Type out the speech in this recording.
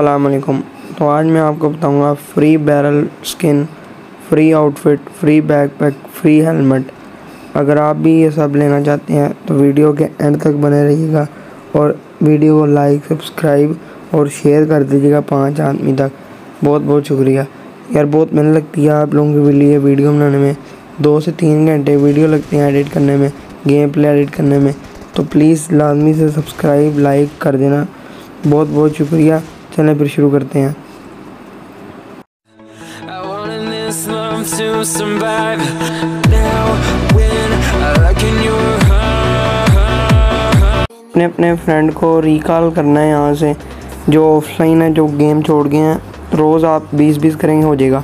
असलकुम तो आज मैं आपको बताऊँगा free barrel skin free outfit free backpack free helmet अगर आप भी ये सब लेना चाहते हैं तो वीडियो के एंड तक बने रहिएगा और वीडियो को लाइक सब्सक्राइब और शेयर कर दीजिएगा पाँच आदमी तक। बहुत बहुत शुक्रिया। यार, बहुत मेहनत लगती है आप लोगों के लिए वीडियो बनाने में। दो से तीन घंटे वीडियो लगते हैं एडिट करने में गेम प्ले एडिट करने में। तो प्लीज़ लाजमी से सब्सक्राइब लाइक कर देना। बहुत बहुत शुक्रिया। चलें फिर शुरू करते हैं। अपने अपने फ्रेंड को रिकॉल करना है यहाँ से। जो ऑफलाइन है जो गेम छोड़ गए हैं रोज़ आप बीस बीस करेंगे हो जाएगा।